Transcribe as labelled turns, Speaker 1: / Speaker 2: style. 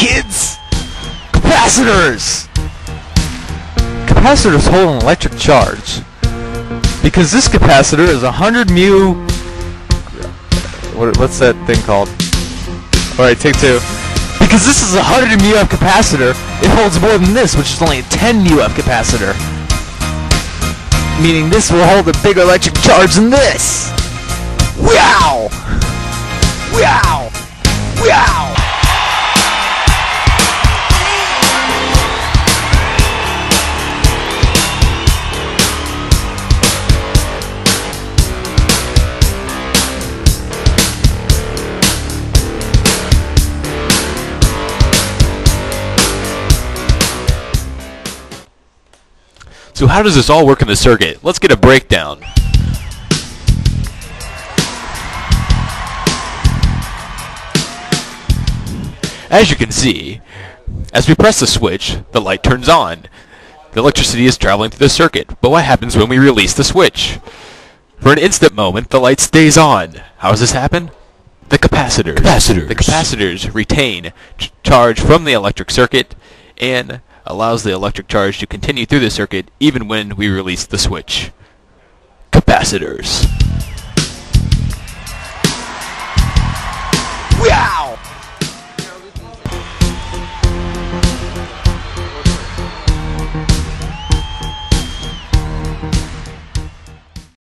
Speaker 1: kids! Capacitors! Capacitors hold an electric charge. Because this capacitor is 100 mu... What, what's that thing called? Alright, take two. Because this is a 100 mu MUF capacitor, it holds more than this, which is only a 10 MUF capacitor. Meaning this will hold a bigger electric charge than this! Wow!
Speaker 2: So how does this all work in the circuit? Let's get a breakdown. As you can see, as we press the switch, the light turns on. The electricity is traveling through the circuit, but what happens when we release the switch? For an instant moment, the light stays on. How does this happen? The capacitors.
Speaker 1: Capacitors.
Speaker 2: The capacitors retain ch- charge from the electric circuit and allows the electric charge to continue through the circuit even when we release the switch. Capacitors.